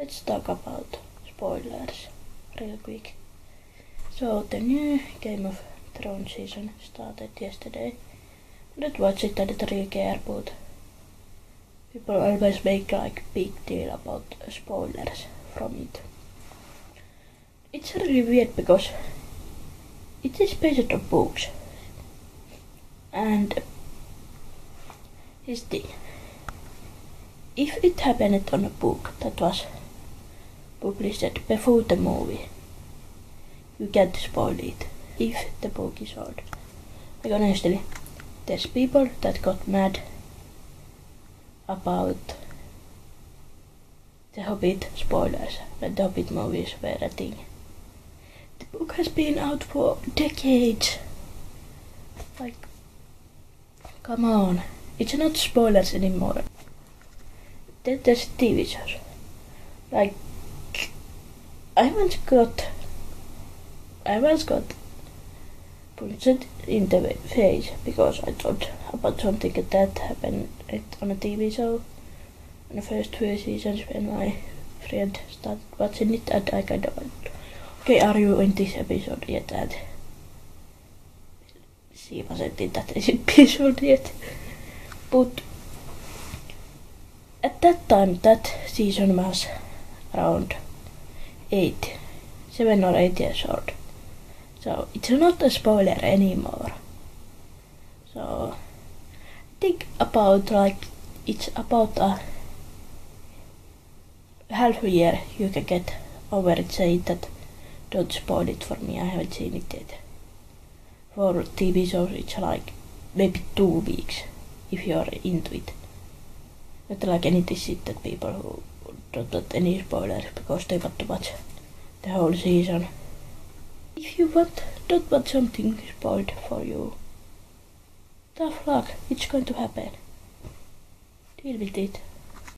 let's talk about spoilers real quick. So the new Game of Thrones season started yesterday. I did watch it, didn't really care, but people always make like big deal about spoilers from it. It's really weird because it is based on books. And is the if it happened on a book that was published before the movie, you can't spoil it if the book is old. Like honestly, there's people that got mad about the Hobbit spoilers when the Hobbit movies were a thing. The book has been out for decades. Like, come on, it's not spoilers anymore. Then there's TV shows. Like, I once got, I once got punched in the face because I thought about something that happened on a TV show in the first two seasons when my friend started watching it and I kind of went, okay, are you in this episode yet? And she wasn't in that episode yet. But at that time, that season was around eight, seven or eight years old. So it's not a spoiler anymore. So think about like it's about a half a year you can get over it saying that don't spoil it for me, I haven't seen it yet. For TV shows it's like maybe two weeks if you're into it. Not like any shit that people who don't want any spoilers because they want to watch the whole season. If you want, don't want something spoiled for you. Tough luck, it's going to happen. Deal with it.